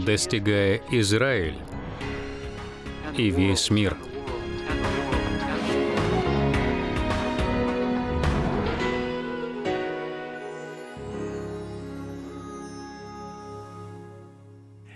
достигая Израиль и весь мир.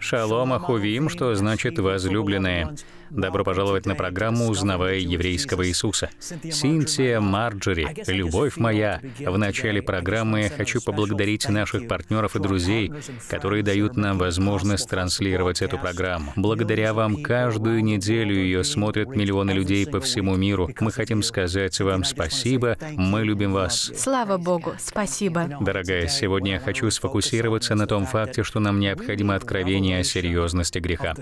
Шалом Ахувим, что значит «возлюбленные». Добро пожаловать на программу «Узнавая еврейского Иисуса». Синтия Марджери, любовь моя. В начале программы я хочу поблагодарить наших партнеров и друзей, которые дают нам возможность транслировать эту программу. Благодаря вам каждую неделю ее смотрят миллионы людей по всему миру. Мы хотим сказать вам спасибо, мы любим вас. Слава Богу, спасибо. Дорогая, сегодня я хочу сфокусироваться на том факте, что нам необходимо откровение о серьезности греха.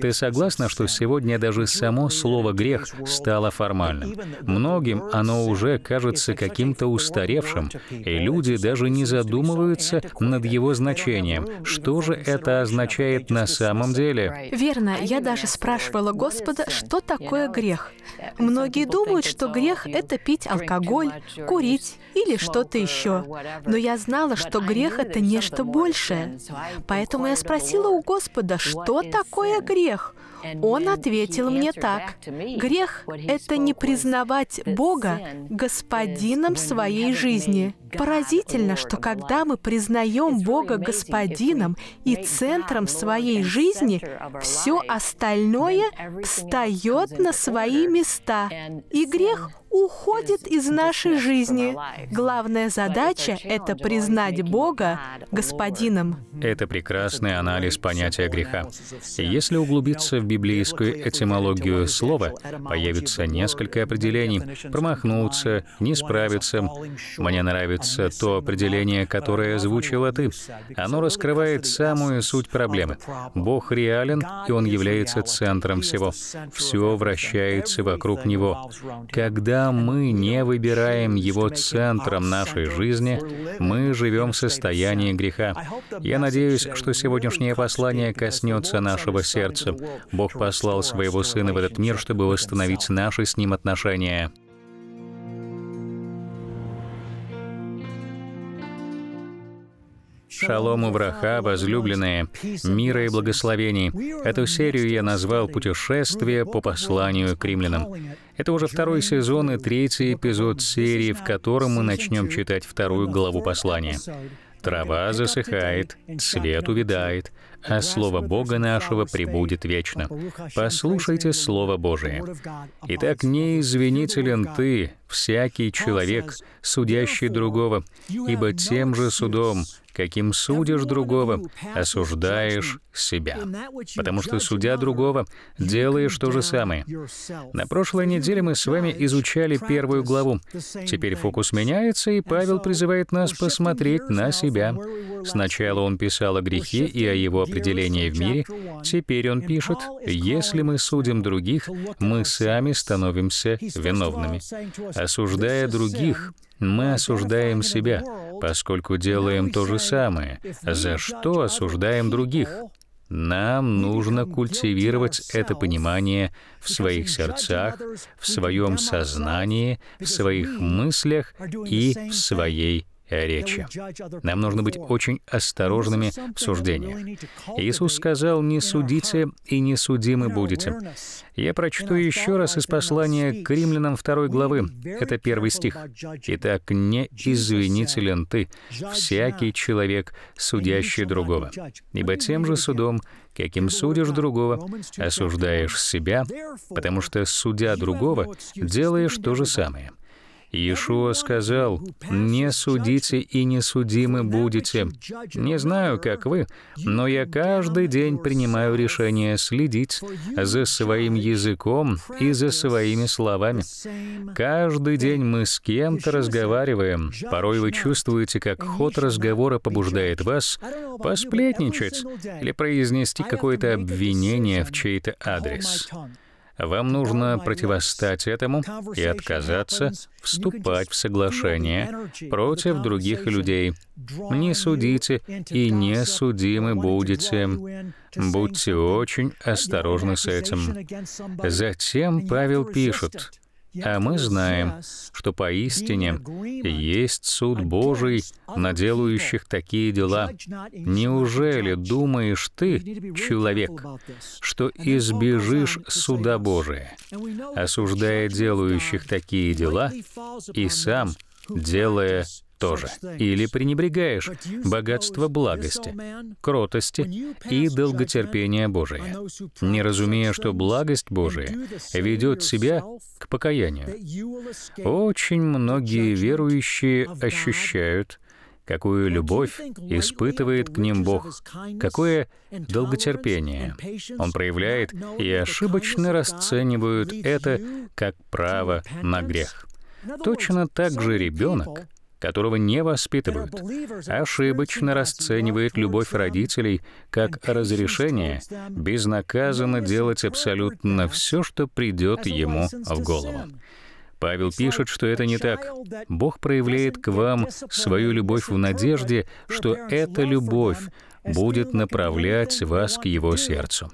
Ты согласна, что сегодня сегодня даже само слово «грех» стало формальным. Многим оно уже кажется каким-то устаревшим, и люди даже не задумываются над его значением. Что же это означает на самом деле? Верно. Я даже спрашивала Господа, что такое грех. Многие думают, что грех — это пить алкоголь, курить или что-то еще. Но я знала, что грех — это нечто большее. Поэтому я спросила у Господа, что такое грех? Он ответил мне так. Грех — это не признавать Бога господином своей жизни. Поразительно, что когда мы признаем Бога господином и центром своей жизни, все остальное встает на свои места. И грех уходит из нашей жизни. Главная задача — это признать Бога Господином. Это прекрасный анализ понятия греха. Если углубиться в библейскую этимологию слова, появится несколько определений. Промахнуться, не справиться. Мне нравится то определение, которое озвучила ты. Оно раскрывает самую суть проблемы. Бог реален, и Он является центром всего. Все вращается вокруг Него. Когда мы не выбираем Его центром нашей жизни, мы живем в состоянии греха. Я надеюсь, что сегодняшнее послание коснется нашего сердца. Бог послал Своего Сына в этот мир, чтобы восстановить наши с Ним отношения. Шалом и браха, возлюбленные, мира и благословений. Эту серию я назвал «Путешествие по посланию к римлянам». Это уже второй сезон и третий эпизод серии, в котором мы начнем читать вторую главу послания. Трава засыхает, цвет увядает, а Слово Бога нашего пребудет вечно. Послушайте Слово Божие. Итак, не извинителен ты, всякий человек, судящий другого, ибо тем же судом, каким судишь другого, осуждаешь себя. Потому что, судя другого, делаешь то же самое. На прошлой неделе мы с вами изучали первую главу. Теперь фокус меняется, и Павел призывает нас посмотреть на себя. Сначала он писал о грехе и о его определении в мире. Теперь он пишет, если мы судим других, мы сами становимся виновными. Осуждая других, мы осуждаем себя, поскольку делаем то же самое, за что осуждаем других. Нам нужно культивировать это понимание в своих сердцах, в своем сознании, в своих мыслях и в своей речи. Нам нужно быть очень осторожными в суждениях. Иисус сказал, «Не судите, и не судимы будете». Я прочту еще раз из послания к римлянам второй главы. Это первый стих. «Итак, не извинителен ты, всякий человек, судящий другого, ибо тем же судом, каким судишь другого, осуждаешь себя, потому что, судя другого, делаешь то же самое». Иешуа сказал, «Не судите и не судимы будете». Не знаю, как вы, но я каждый день принимаю решение следить за своим языком и за своими словами. Каждый день мы с кем-то разговариваем. Порой вы чувствуете, как ход разговора побуждает вас посплетничать или произнести какое-то обвинение в чей-то адрес. Вам нужно противостать этому и отказаться вступать в соглашение против других людей. Не судите и не судимы будете. Будьте очень осторожны с этим. Затем Павел пишет, А мы знаем, что поистине есть суд Божий на делающих такие дела. Неужели думаешь ты, человек, что избежишь суда Божия, осуждая делающих такие дела, и сам делая тоже. Или пренебрегаешь богатство благости, кротости и долготерпения Божия, не разумея, что благость Божия ведет себя к покаянию. Очень многие верующие ощущают, какую любовь испытывает к ним Бог, какое долготерпение Он проявляет, и ошибочно расценивают это как право на грех. Точно так же ребенок которого не воспитывают, ошибочно расценивает любовь родителей как разрешение безнаказанно делать абсолютно все, что придет ему в голову. Павел пишет, что это не так. Бог проявляет к вам свою любовь в надежде, что эта любовь будет направлять вас к Его сердцу.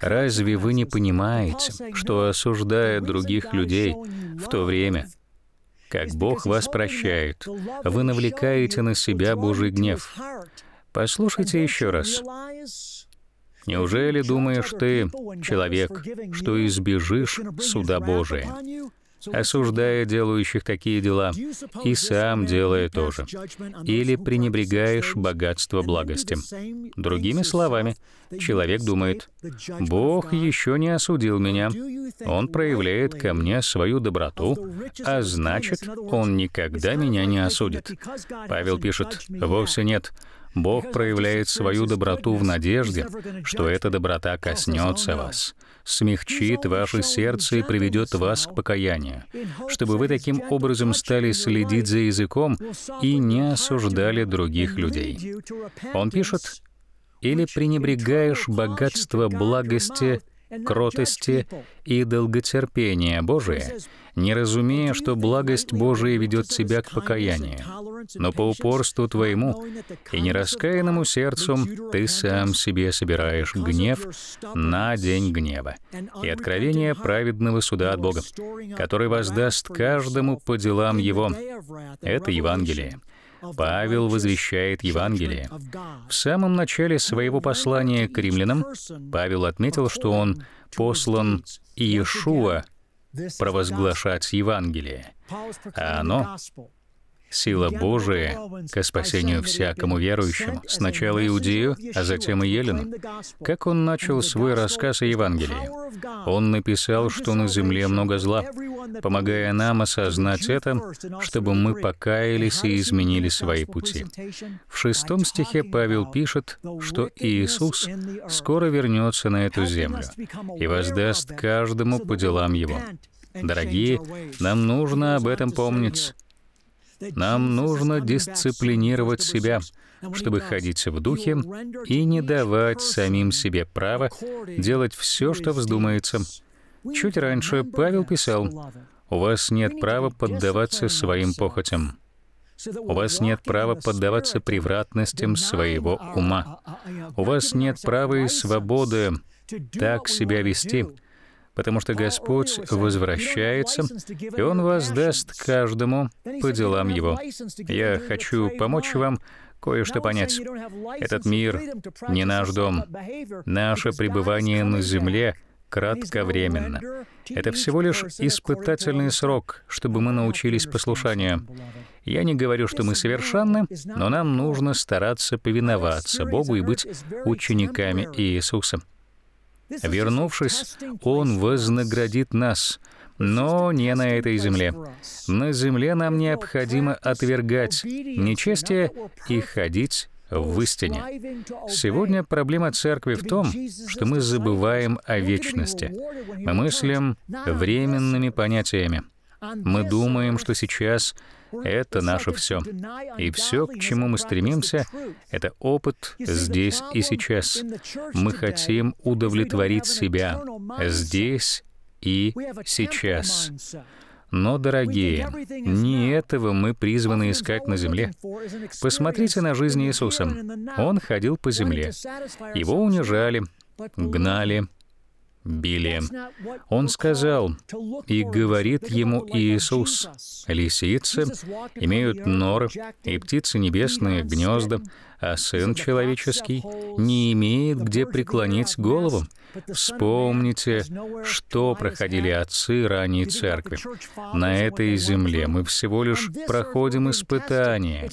Разве вы не понимаете, что, осуждая других людей в то время, как Бог вас прощает. Вы навлекаете на себя Божий гнев. Послушайте еще раз. Неужели думаешь ты, человек, что избежишь суда Божия? Осуждая делающих такие дела, и сам делая то же, или пренебрегаешь богатство благости. Другими словами, человек думает, «Бог еще не осудил меня, Он проявляет ко мне свою доброту, а значит, Он никогда меня не осудит». Павел пишет, «Вовсе нет, Бог проявляет свою доброту в надежде, что эта доброта коснется вас, смягчит ваше сердце и приведет вас к покаянию, чтобы вы таким образом стали следить за языком и не осуждали других людей. Он пишет, «Или пренебрегаешь богатство благости кротости и долготерпения Божие, не разумея, что благость Божия ведет тебя к покаянию. Но по упорству твоему и нераскаянному сердцу ты сам себе собираешь гнев на день гнева и откровение праведного суда от Бога, который воздаст каждому по делам его. Это Евангелие. Павел возвещает Евангелие. В самом начале своего послания к римлянам Павел отметил, что он послан Иешуа провозглашать Евангелие, а оно Сила Божия ко спасению всякому верующему, сначала Иудею, а затем и Елену. Как он начал свой рассказ о Евангелии? Он написал, что на земле много зла, помогая нам осознать это, чтобы мы покаялись и изменили свои пути. В шестом стихе Павел пишет, что Иисус скоро вернется на эту землю и воздаст каждому по делам его. Дорогие, нам нужно об этом помнить. Нам нужно дисциплинировать себя, чтобы ходить в духе и не давать самим себе права делать все, что вздумается. Чуть раньше Павел писал, «У вас нет права поддаваться своим похотям». У вас нет права поддаваться превратностям своего ума. У вас нет права и свободы так себя вести, потому что Господь возвращается, и Он воздаст каждому по делам его. Я хочу помочь вам кое-что понять. Этот мир не наш дом. Наше пребывание на земле кратковременно. Это всего лишь испытательный срок, чтобы мы научились послушанию. Я не говорю, что мы совершенны, но нам нужно стараться повиноваться Богу и быть учениками Иисуса. Вернувшись, Он вознаградит нас, но не на этой земле. На земле нам необходимо отвергать нечестие и ходить в истине. Сегодня проблема церкви в том, что мы забываем о вечности. Мы мыслим временными понятиями. Мы думаем, что сейчас это наше все. И все, к чему мы стремимся, это опыт здесь и сейчас. Мы хотим удовлетворить себя здесь и сейчас. Но, дорогие, не этого мы призваны искать на земле. Посмотрите на жизнь Иисуса. Он ходил по земле. Его унижали, гнали, Билием. Он сказал, и говорит ему Иисус, «Лисицы имеют норы, и птицы небесные гнезда, а Сын Человеческий не имеет где преклонить голову. Вспомните, что проходили отцы ранней церкви. На этой земле мы всего лишь проходим испытания,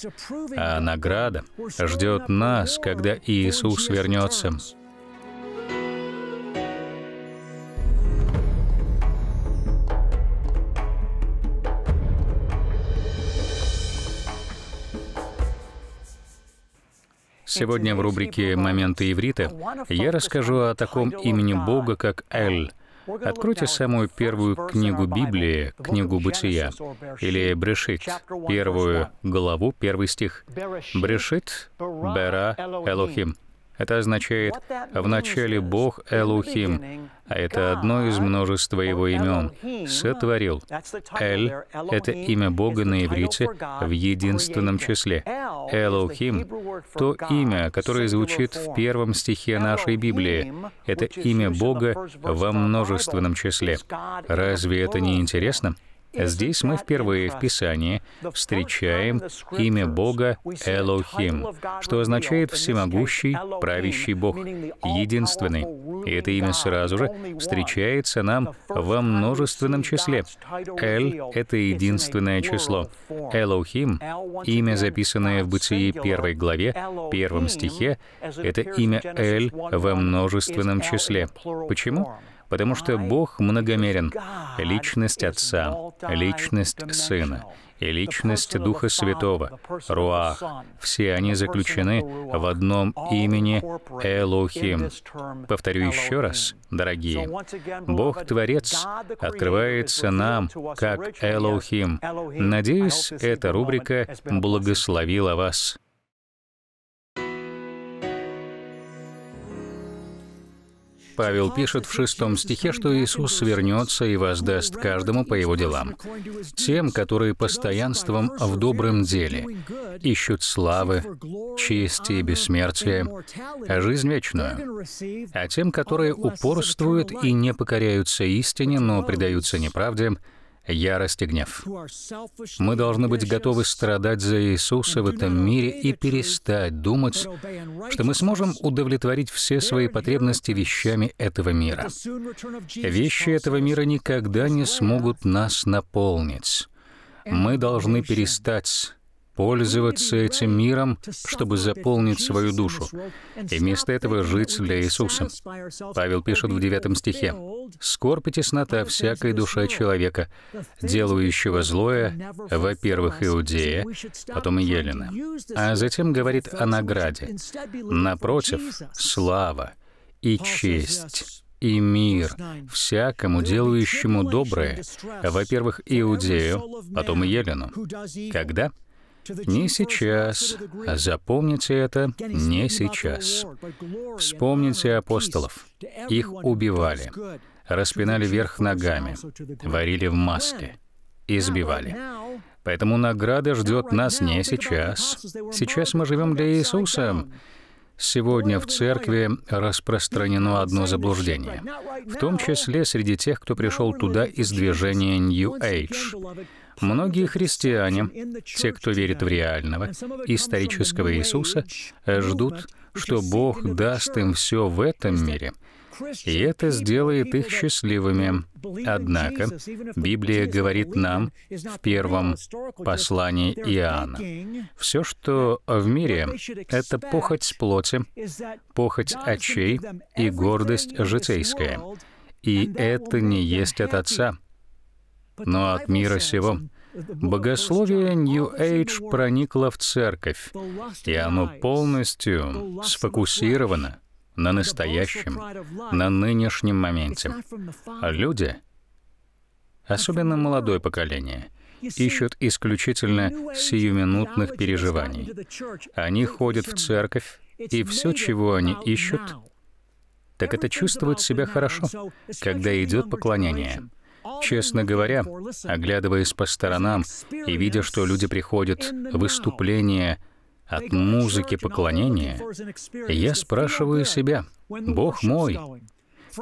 а награда ждет нас, когда Иисус вернется. Сегодня в рубрике «Моменты иврита» я расскажу о таком имени Бога, как Эль. Откройте самую первую книгу Библии, книгу Бытия, или Брешит, первую главу, первый стих. Брешит, Бера, Элохим. Это означает «вначале Бог Элухим», а это одно из множества его имен, «сотворил». «Эль» — это имя Бога на иврите в единственном числе. «Элухим» — то имя, которое звучит в первом стихе нашей Библии. Это имя Бога во множественном числе. Разве это не интересно? Здесь мы впервые в Писании встречаем имя Бога Элохим, что означает «всемогущий, правящий Бог», «единственный». И это имя сразу же встречается нам во множественном числе. Эль — это единственное число. Элохим — имя, записанное в Бытии первой главе, первом стихе, это имя Эль во множественном числе. Почему? Потому что Бог многомерен. Личность Отца, личность Сына и личность Духа Святого, Руах, все они заключены в одном имени Элохим. Повторю еще раз, дорогие, Бог-творец открывается нам как Элохим. Надеюсь, эта рубрика благословила вас. Павел пишет в шестом стихе, что Иисус вернется и воздаст каждому по его делам. Тем, которые постоянством в добром деле ищут славы, чести и бессмертия, а жизнь вечную. А тем, которые упорствуют и не покоряются истине, но предаются неправде, ярость и гнев. Мы должны быть готовы страдать за Иисуса в этом мире и перестать думать, что мы сможем удовлетворить все свои потребности вещами этого мира. Вещи этого мира никогда не смогут нас наполнить. Мы должны перестать пользоваться этим миром, чтобы заполнить свою душу, и вместо этого жить для Иисуса. Павел пишет в девятом стихе, «Скорбь и теснота всякой душа человека, делающего злое, во-первых, Иудея, потом и Елена». А затем говорит о награде. Напротив, слава и честь и мир всякому делающему доброе, во-первых, Иудею, потом и Елену. Когда? Не сейчас. Запомните это не сейчас. Вспомните апостолов. Их убивали, распинали вверх ногами, варили в маске, избивали. Поэтому награда ждет нас не сейчас. Сейчас мы живем для Иисуса. Сегодня в церкви распространено одно заблуждение, в том числе среди тех, кто пришел туда из движения New Age. Многие христиане, те, кто верит в реального, исторического Иисуса, ждут, что Бог даст им все в этом мире, и это сделает их счастливыми. Однако Библия говорит нам в первом послании Иоанна, все, что в мире, это похоть плоти, похоть очей и гордость житейская. И это не есть от Отца, но от мира сего. Богословие New Age проникло в церковь, и оно полностью сфокусировано на настоящем, на нынешнем моменте. А люди, особенно молодое поколение, ищут исключительно сиюминутных переживаний. Они ходят в церковь, и все, чего они ищут, так это чувствовать себя хорошо, когда идет поклонение — Честно говоря, оглядываясь по сторонам и видя, что люди приходят в выступление от музыки поклонения, я спрашиваю себя, «Бог мой,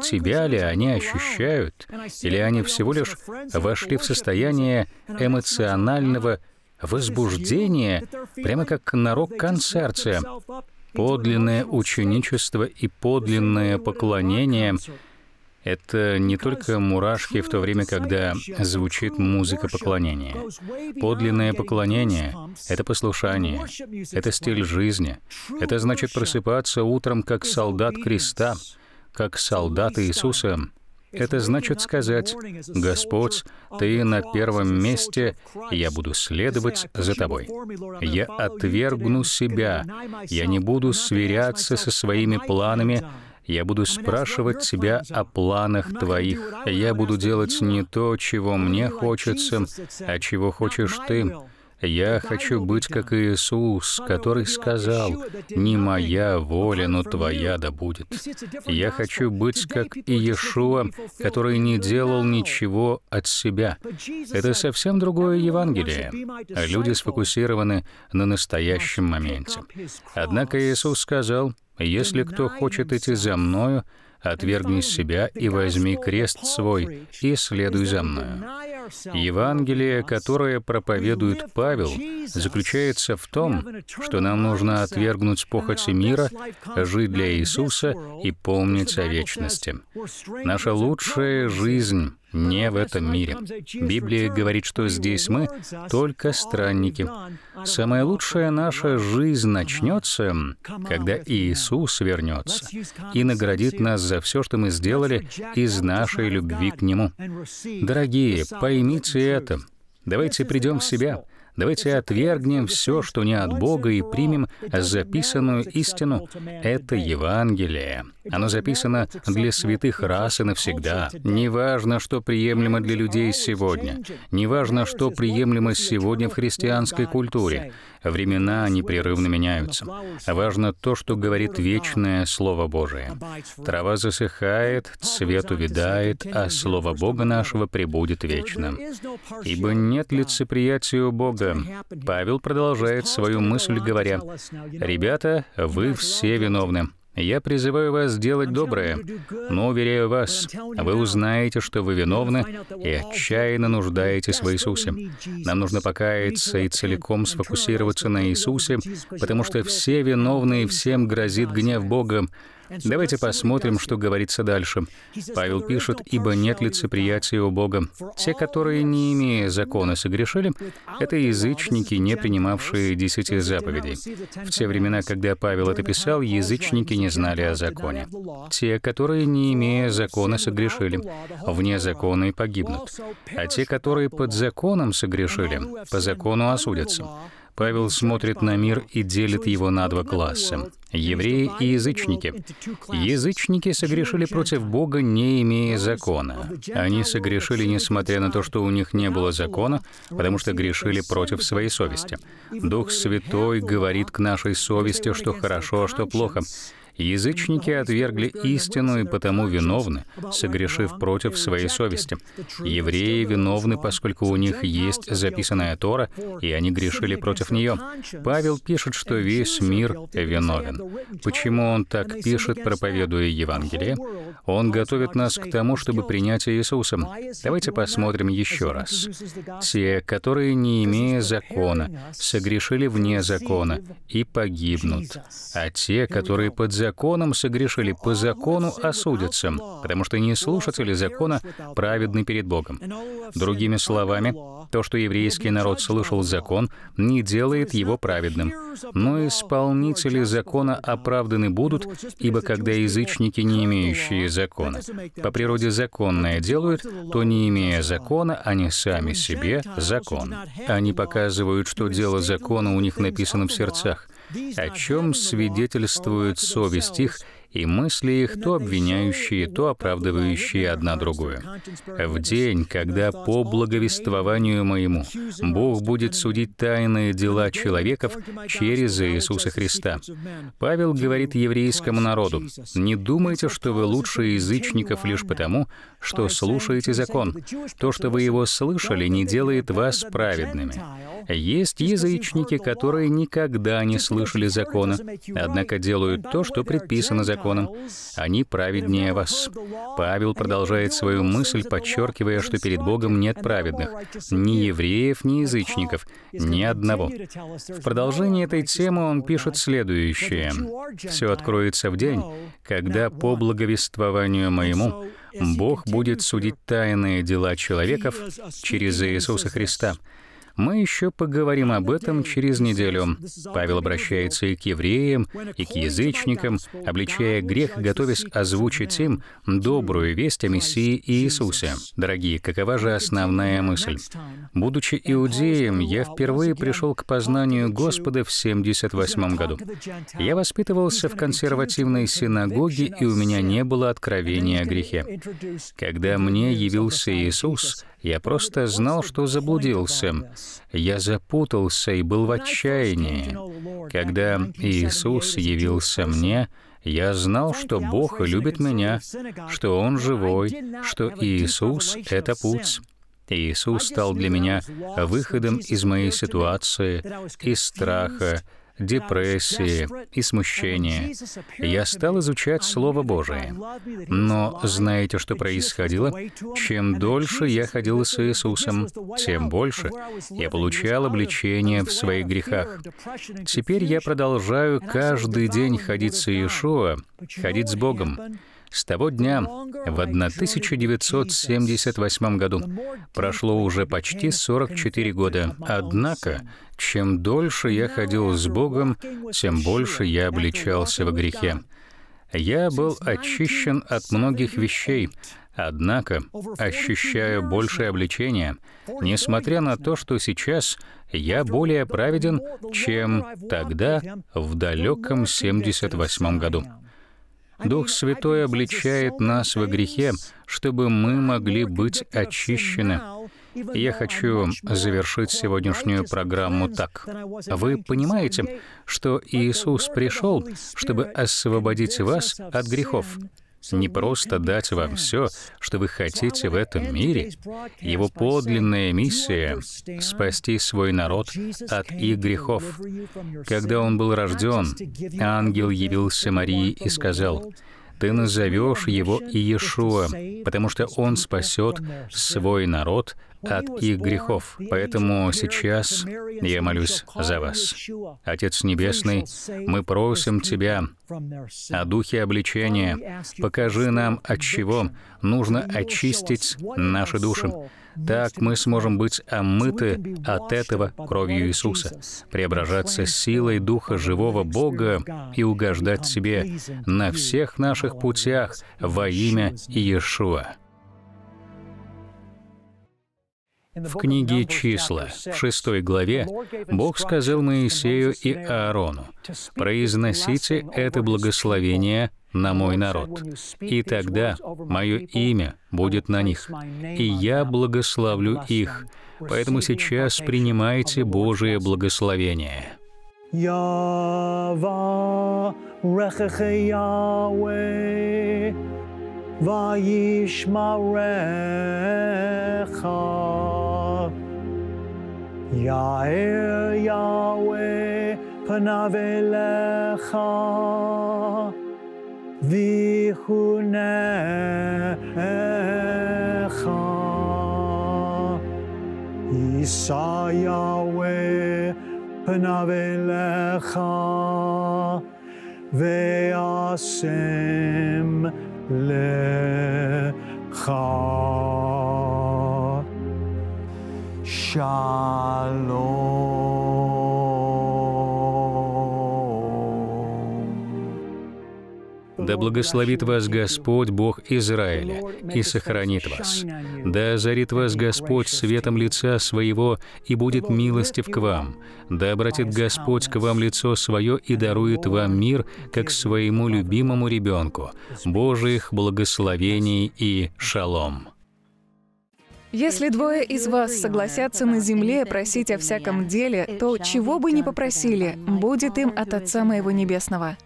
тебя ли они ощущают, или они всего лишь вошли в состояние эмоционального возбуждения, прямо как на рок-концерте. Подлинное ученичество и подлинное поклонение — это не только мурашки в то время, когда звучит музыка поклонения. Подлинное поклонение — это послушание, это стиль жизни. Это значит просыпаться утром как солдат креста, как солдат Иисуса, это значит сказать, «Господь, Ты на первом месте, я буду следовать за Тобой. Я отвергну себя, я не буду сверяться со своими планами, я буду спрашивать Тебя о планах Твоих. Я буду делать не то, чего мне хочется, а чего хочешь Ты. Я хочу быть как Иисус, который сказал, «Не моя воля, но Твоя да будет». Я хочу быть как Иешуа, который не делал ничего от себя. Это совсем другое Евангелие. Люди сфокусированы на настоящем моменте. Однако Иисус сказал, «Если кто хочет идти за Мною, отвергни себя и возьми крест свой, и следуй за мною». Евангелие, которое проповедует Павел, заключается в том, что нам нужно отвергнуть похоти мира, жить для Иисуса и помнить о вечности. Наша лучшая жизнь не в этом мире. Библия говорит, что здесь мы только странники. Самая лучшая наша жизнь начнется, когда Иисус вернется и наградит нас за все, что мы сделали из нашей любви к Нему. Дорогие, поймите это. Давайте придем в себя. Давайте отвергнем все, что не от Бога, и примем записанную истину. Это Евангелие. Оно записано для святых раз и навсегда. Неважно, что приемлемо для людей сегодня. Неважно, что приемлемо сегодня в христианской культуре. Времена непрерывно меняются. Важно то, что говорит вечное Слово Божие. Трава засыхает, цвет увядает, а Слово Бога нашего пребудет вечно. Ибо нет лицеприятия у Бога. Павел продолжает свою мысль, говоря, «Ребята, вы все виновны. Я призываю вас сделать доброе, но, уверяю вас, вы узнаете, что вы виновны и отчаянно нуждаетесь в Иисусе. Нам нужно покаяться и целиком сфокусироваться на Иисусе, потому что все виновны и всем грозит гнев Бога, Давайте посмотрим, что говорится дальше. Павел пишет, «Ибо нет лицеприятия у Бога. Те, которые, не имея закона, согрешили, это язычники, не принимавшие десяти заповедей». В те времена, когда Павел это писал, язычники не знали о законе. Те, которые, не имея закона, согрешили, вне закона и погибнут. А те, которые под законом согрешили, по закону осудятся. Павел смотрит на мир и делит его на два класса — евреи и язычники. Язычники согрешили против Бога, не имея закона. Они согрешили, несмотря на то, что у них не было закона, потому что грешили против своей совести. Дух Святой говорит к нашей совести, что хорошо, а что плохо. Язычники отвергли истину и потому виновны, согрешив против своей совести. Евреи виновны, поскольку у них есть записанная Тора, и они грешили против нее. Павел пишет, что весь мир виновен. Почему он так пишет, проповедуя Евангелие? Он готовит нас к тому, чтобы принять Иисуса. Давайте посмотрим еще раз. Те, которые, не имея закона, согрешили вне закона и погибнут, а те, которые под законом согрешили, по закону осудятся, потому что не слушатели закона праведны перед Богом. Другими словами, то, что еврейский народ слышал закон, не делает его праведным. Но исполнители закона оправданы будут, ибо когда язычники, не имеющие закона, по природе законное делают, то, не имея закона, они сами себе закон. Они показывают, что дело закона у них написано в сердцах, о чем свидетельствует совесть их и мысли их, то обвиняющие, то оправдывающие одна другую. В день, когда по благовествованию моему Бог будет судить тайные дела человеков через Иисуса Христа. Павел говорит еврейскому народу, «Не думайте, что вы лучше язычников лишь потому, что слушаете закон. То, что вы его слышали, не делает вас праведными. Есть язычники, которые никогда не слышали закона, однако делают то, что предписано законом. Они праведнее вас. Павел продолжает свою мысль, подчеркивая, что перед Богом нет праведных, ни евреев, ни язычников, ни одного. В продолжении этой темы он пишет следующее. «Все откроется в день, когда по благовествованию моему Бог будет судить тайные дела человеков через Иисуса Христа, мы еще поговорим об этом через неделю. Павел обращается и к евреям, и к язычникам, обличая грех, готовясь озвучить им добрую весть о Мессии Иисусе. Дорогие, какова же основная мысль? Будучи иудеем, я впервые пришел к познанию Господа в 78 году. Я воспитывался в консервативной синагоге, и у меня не было откровения о грехе. Когда мне явился Иисус, я просто знал, что заблудился. Я запутался и был в отчаянии. Когда Иисус явился мне, я знал, что Бог любит меня, что Он живой, что Иисус — это путь. Иисус стал для меня выходом из моей ситуации, из страха, депрессии и смущения. Я стал изучать Слово Божие. Но знаете, что происходило? Чем дольше я ходил с Иисусом, тем больше я получал обличение в своих грехах. Теперь я продолжаю каждый день ходить с Иешуа, ходить с Богом. С того дня, в 1978 году, прошло уже почти 44 года. Однако, чем дольше я ходил с Богом, тем больше я обличался в грехе. Я был очищен от многих вещей, однако ощущаю большее обличение, несмотря на то, что сейчас я более праведен, чем тогда, в далеком 78 году. Дух Святой обличает нас во грехе, чтобы мы могли быть очищены. Я хочу завершить сегодняшнюю программу так. Вы понимаете, что Иисус пришел, чтобы освободить вас от грехов, не просто дать вам все, что вы хотите в этом мире. Его подлинная миссия — спасти свой народ от их грехов. Когда он был рожден, ангел явился Марии и сказал, «Ты назовешь его Иешуа, потому что он спасет свой народ от их грехов. Поэтому сейчас я молюсь за вас. Отец Небесный, мы просим Тебя о духе обличения. Покажи нам, от чего нужно очистить наши души. Так мы сможем быть омыты от этого кровью Иисуса, преображаться силой Духа живого Бога и угождать Тебе на всех наших путях во имя Иешуа. В книге «Числа», в шестой главе, Бог сказал Моисею и Аарону, «Произносите это благословение на мой народ, и тогда мое имя будет на них, и я благословлю их». Поэтому сейчас принимайте Божие благословение. וישמרך Yair Yahweh panav elecha vihunecha Yisa Yahweh panav elecha ve'asem lecha. Да благословит вас Господь, Бог Израиля, и сохранит вас. Да озарит вас Господь светом лица своего и будет милостив к вам. Да обратит Господь к вам лицо свое и дарует вам мир, как своему любимому ребенку. Божьих благословений и шалом. Если двое из вас согласятся на земле просить о всяком деле, то чего бы ни попросили, будет им от Отца Моего Небесного.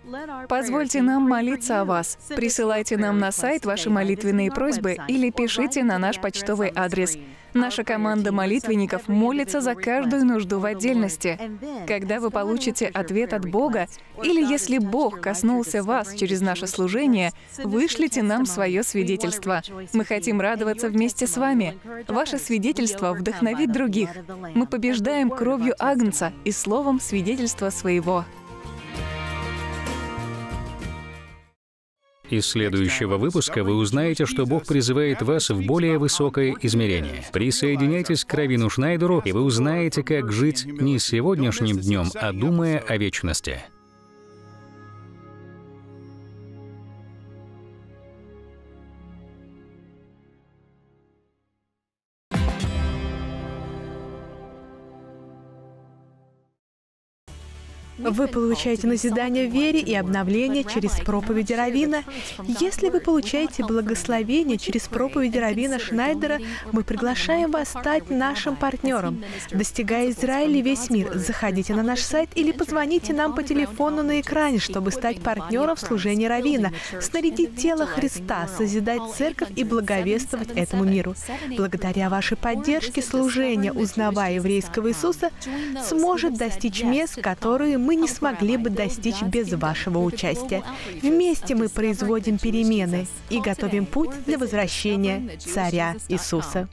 Позвольте нам молиться о вас. Присылайте нам на сайт ваши молитвенные просьбы или пишите на наш почтовый адрес. Наша команда молитвенников молится за каждую нужду в отдельности. Когда вы получите ответ от Бога, или если Бог коснулся вас через наше служение, вышлите нам свое свидетельство. Мы хотим радоваться вместе с вами. Ваше свидетельство вдохновит других. Мы побеждаем кровью Агнца и словом свидетельства своего. Из следующего выпуска вы узнаете, что Бог призывает вас в более высокое измерение. Присоединяйтесь к Равину Шнайдеру, и вы узнаете, как жить не сегодняшним днем, а думая о вечности. Вы получаете назидание в вере и обновление через проповеди Равина. Если вы получаете благословение через проповеди Равина Шнайдера, мы приглашаем вас стать нашим партнером. Достигая Израиля и весь мир, заходите на наш сайт или позвоните нам по телефону на экране, чтобы стать партнером в служении Равина, снарядить тело Христа, созидать церковь и благовествовать этому миру. Благодаря вашей поддержке служение, узнавая еврейского Иисуса, сможет достичь мест, которые мы не смогли бы достичь без вашего участия. Вместе мы производим перемены и готовим путь для возвращения Царя Иисуса.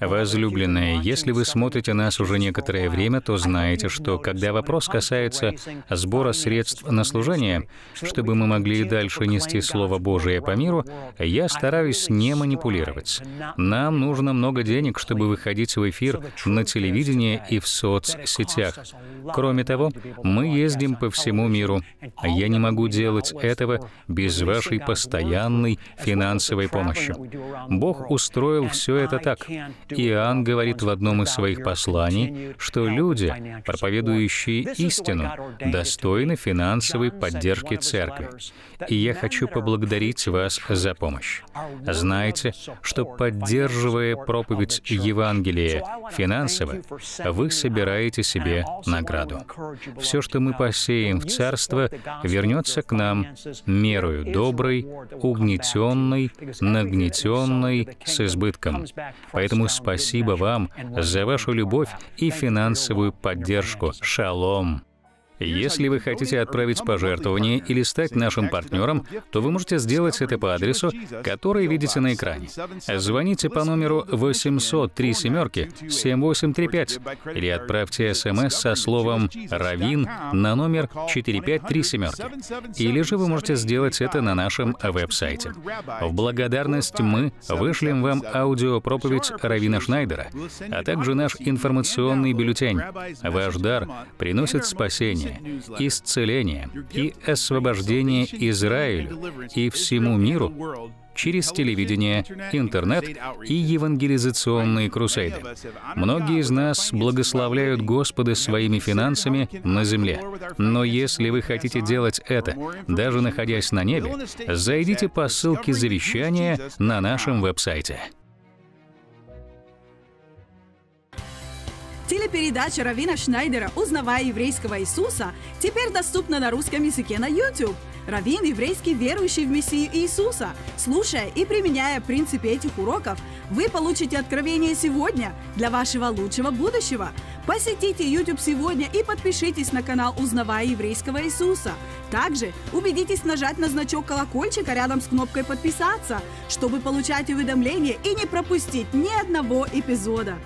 Возлюбленные, если вы смотрите нас уже некоторое время, то знаете, что когда вопрос касается сбора средств на служение, чтобы мы могли и дальше нести Слово Божие по миру, я стараюсь не манипулировать. Нам нужно много денег, чтобы выходить в эфир на телевидении и в соцсетях. Кроме того, мы ездим по всему миру. Я не могу делать этого без вашей постоянной финансовой помощи. Бог устроил все это так. Иоанн говорит в одном из своих посланий, что люди, проповедующие истину, достойны финансовой поддержки церкви. И я хочу поблагодарить вас за помощь. Знайте, что поддерживая проповедь Евангелия финансово, вы собираете себе награду. Все, что мы посеем в Царство, вернется к нам мерою доброй, угнетенной, нагнетенной, с избытком. Поэтому спасибо вам за вашу любовь и финансовую поддержку. Шалом! Если вы хотите отправить пожертвование или стать нашим партнером, то вы можете сделать это по адресу, который видите на экране. Звоните по номеру 803 семерки 7835 или отправьте смс со словом «Равин» на номер 453 семерки. Или же вы можете сделать это на нашем веб-сайте. В благодарность мы вышлем вам аудиопроповедь Равина Шнайдера, а также наш информационный бюллетень. Ваш дар приносит спасение спасение, исцеление и освобождение Израилю и всему миру через телевидение, интернет и евангелизационные крусейды. Многие из нас благословляют Господа своими финансами на земле. Но если вы хотите делать это, даже находясь на небе, зайдите по ссылке завещания на нашем веб-сайте. Телепередача Равина Шнайдера «Узнавая еврейского Иисуса» теперь доступна на русском языке на YouTube. Равин – еврейский верующий в Мессию Иисуса. Слушая и применяя принципы этих уроков, вы получите откровение сегодня для вашего лучшего будущего. Посетите YouTube сегодня и подпишитесь на канал «Узнавая еврейского Иисуса». Также убедитесь нажать на значок колокольчика рядом с кнопкой «Подписаться», чтобы получать уведомления и не пропустить ни одного эпизода.